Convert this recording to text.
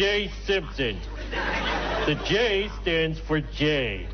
J. Simpson. The J stands for Jay.